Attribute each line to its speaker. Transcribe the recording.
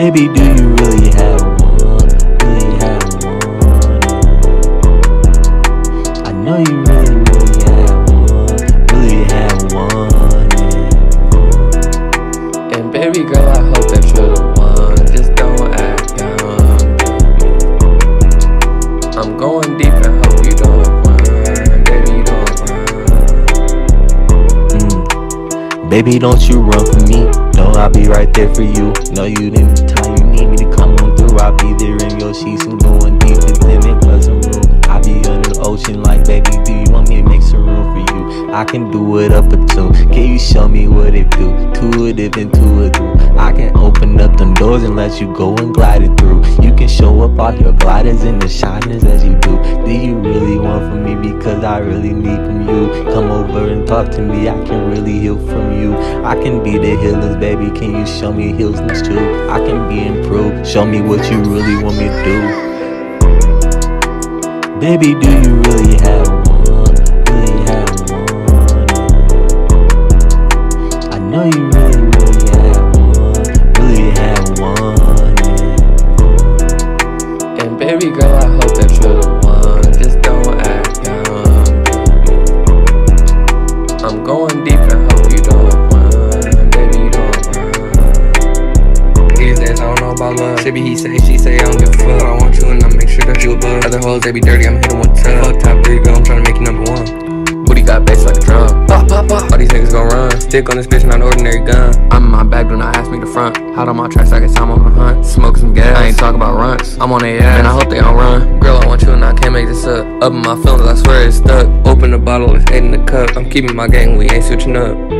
Speaker 1: Baby, do you really have one? Really have one? I know you really, really have one. Really have one.
Speaker 2: And baby girl, I hope that you're the one. Just don't act young. I'm going deep and hope you don't run. Baby, you don't run.
Speaker 1: Mm. Baby, don't you run from me. No, I'll be right there for you. No, you didn't time you need me to come on through. I'll be there in your sheets. I'm going deep within it plus a room. I'll be under the ocean like, baby, do you want me to make some room for you? I can do it up a tune. Can you show me what it do? Two and two. I can up them doors and let you go and glide it through. You can show up all your gliders and the shiners as you do. Do you really want from me? Because I really need from you. Come over and talk to me. I can really heal from you. I can be the healers, baby. Can you show me healings too? I can be improved. Show me what you really want me to do. Baby, do you really have
Speaker 3: days I don't know about love. Shit be he say, she say, I don't give a fuck. I want you and I make sure that you above. Other hoes, they be dirty, I'm hitting with tough. Fuck top three, girl, I'm trying to make you number one.
Speaker 2: Booty got bass like a drum. Pop, pop, pop.
Speaker 3: All these niggas gon' run. Stick on this bitch, not an ordinary gun.
Speaker 2: I'm in my bag, do not ask me to front. Hot on my tracks, I get time on the hunt. Smoking some gas, I ain't talking about runs. I'm on their ass, and I hope they don't run. Girl, I want you and I can't make this up. Up in my feelings, I swear it's stuck. Open the bottle, it's eight in the cup. I'm keeping my gang, we ain't switching up.